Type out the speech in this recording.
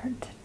start to